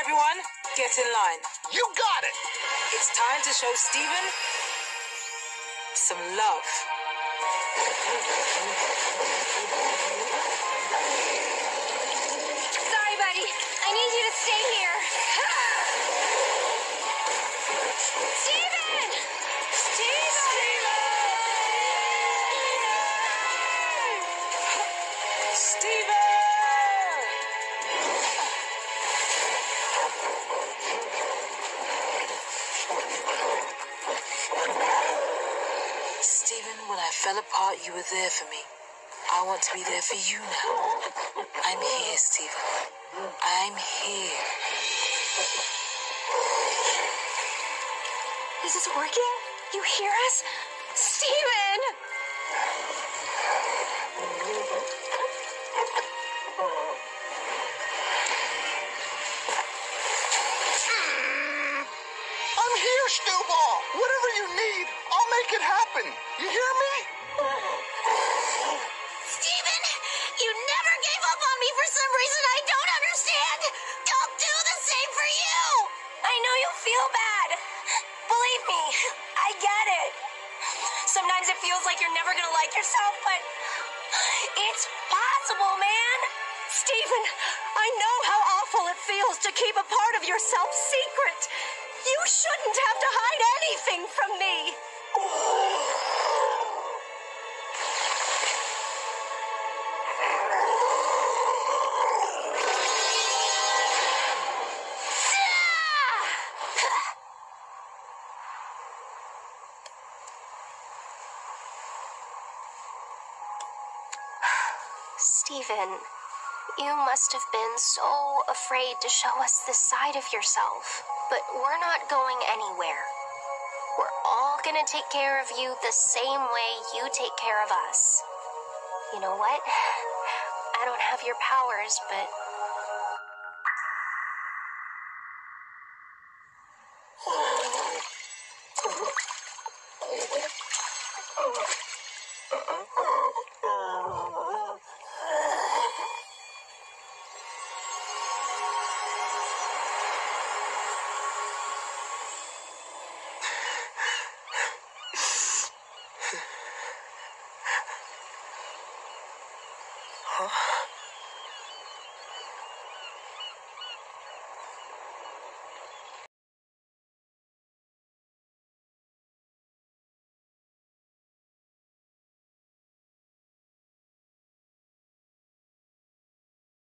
Everyone, get in line. You got it! It's time to show Steven some love. When I fell apart, you were there for me. I want to be there for you now. I'm here, Steven. I'm here. Is this working? You hear us? Steven! I'm here, Snowball! Whatever you need, I'll make it happen. You hear some reason I don't understand! I'll do the same for you! I know you feel bad. Believe me, I get it. Sometimes it feels like you're never gonna like yourself, but it's possible, man. Steven, I know how awful it feels to keep a part of yourself secret. You shouldn't have to hide anything from me. Steven, you must have been so afraid to show us this side of yourself. But we're not going anywhere. We're all gonna take care of you the same way you take care of us. You know what? I don't have your powers, but 好。